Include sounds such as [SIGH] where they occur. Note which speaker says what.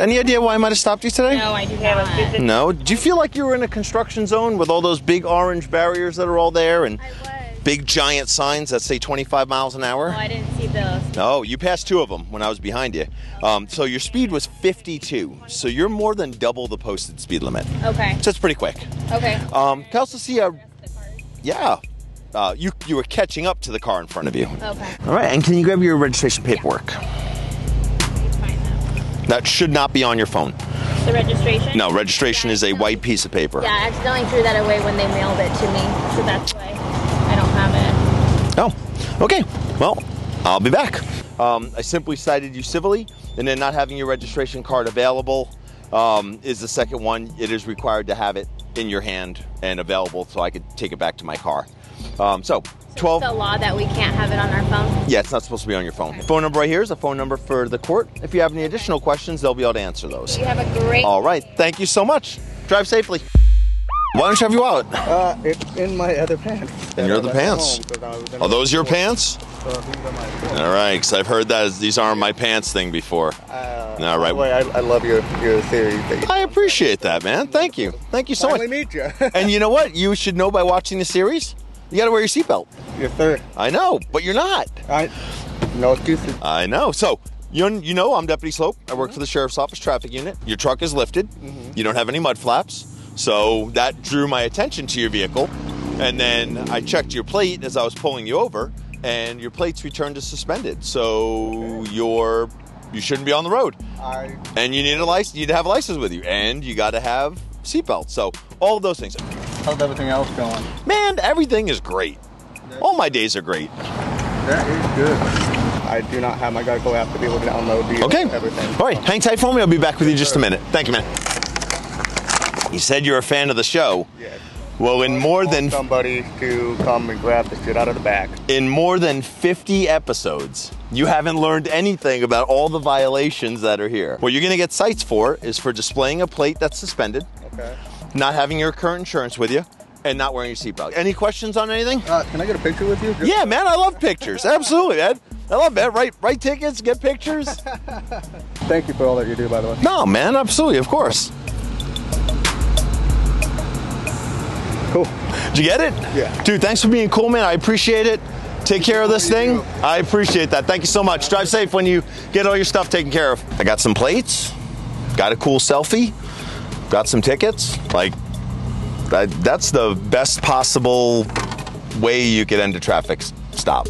Speaker 1: Any idea why I might have stopped you today?
Speaker 2: No, I do not.
Speaker 1: No. Do you feel like you were in a construction zone with all those big orange barriers that are all there and big giant signs that say 25 miles an hour?
Speaker 2: Oh, I didn't see those.
Speaker 1: No, you passed two of them when I was behind you. Um, so your speed was 52. So you're more than double the posted speed limit.
Speaker 2: Okay.
Speaker 1: So it's pretty quick.
Speaker 2: Okay.
Speaker 1: Um, can I also see a, yeah, uh, you you were catching up to the car in front of you.
Speaker 2: Okay.
Speaker 1: All right, and can you grab your registration paperwork?
Speaker 2: Please find them.
Speaker 1: That should not be on your phone.
Speaker 2: The registration?
Speaker 1: No, registration is a white piece of paper.
Speaker 2: Yeah, I accidentally threw that away when they mailed it to me, so that's why I don't have it.
Speaker 1: Oh, okay. Well, I'll be back. Um, I simply cited you civilly, and then not having your registration card available um, is the second one. It is required to have it in your hand and available so I could take it back to my car. Um, so, 12.
Speaker 2: It's the law that we can't have it on our phone.
Speaker 1: Yeah, it's not supposed to be on your phone. Phone number right here is a phone number for the court. If you have any additional questions, they'll be able to answer those.
Speaker 2: You have a great.
Speaker 1: All right. Thank you so much. Drive safely. Why don't you have your wallet?
Speaker 3: Uh, it's in my other pants.
Speaker 1: In your other pants?
Speaker 3: home 'cause I was in
Speaker 1: Are those your
Speaker 3: the
Speaker 1: pants?
Speaker 3: So these are my.
Speaker 1: All right, because I've heard that these aren't my pants thing before.
Speaker 3: Uh,
Speaker 1: All right.
Speaker 3: Anyway, I, I love your your series. that you-
Speaker 1: I appreciate that, man. Thank you. Thank you so
Speaker 3: Finally
Speaker 1: much.
Speaker 3: meet you.
Speaker 1: And you know what? You should know by watching the series. You got to wear your seatbelt.
Speaker 3: yes, sir.
Speaker 1: I know, but you're not.
Speaker 3: I no excuses.
Speaker 1: I know. So you you know I'm Deputy Slope. I work for the Sheriff's Office Traffic Unit. Your truck is lifted. Mm-hmm. You don't have any mud flaps, so that drew my attention to your vehicle. And then I checked your plate as I was pulling you over, and your plate's returned to suspended. So you're you shouldn't be on the road.
Speaker 3: I
Speaker 1: and you need a license. You need to have a license with you, and you got to have seatbelts. So all of those things.
Speaker 3: How's everything else going?
Speaker 1: Man, everything is great. All my days are great.
Speaker 3: That is good. I do not have my guy go have to be able to download the
Speaker 1: Okay.
Speaker 3: everything.
Speaker 1: All right, hang tight for me. I'll be back with you in just a minute. Thank you, man. You said you're a fan of the show.
Speaker 3: Yes.
Speaker 1: Well, in more than
Speaker 3: somebody to come and grab the shit out of the back.
Speaker 1: in more than 50 episodes, you haven't learned anything about all the violations that are here. What you're going to get cites for is for displaying a plate that's suspended,
Speaker 3: Okay.
Speaker 1: Not having your current insurance with you, and not wearing your seatbelt. Any questions on anything?
Speaker 3: Uh, can I get a picture with you?
Speaker 1: Yeah, man, I love pictures. Absolutely, man. I love that. Write write tickets, get pictures. [LAUGHS]
Speaker 3: Thank you for all that you do, by the way.
Speaker 1: no, man, absolutely, of course.
Speaker 3: Cool.
Speaker 1: Did you get it?
Speaker 3: Yeah.
Speaker 1: Dude, thanks for being cool, man. I appreciate it. Take care of this thing. I appreciate that. Thank you so much. Drive safe when you get all your stuff taken care of. I got some plates, got a cool selfie, got some tickets. Like, that, that's the best possible way you could end a traffic stop.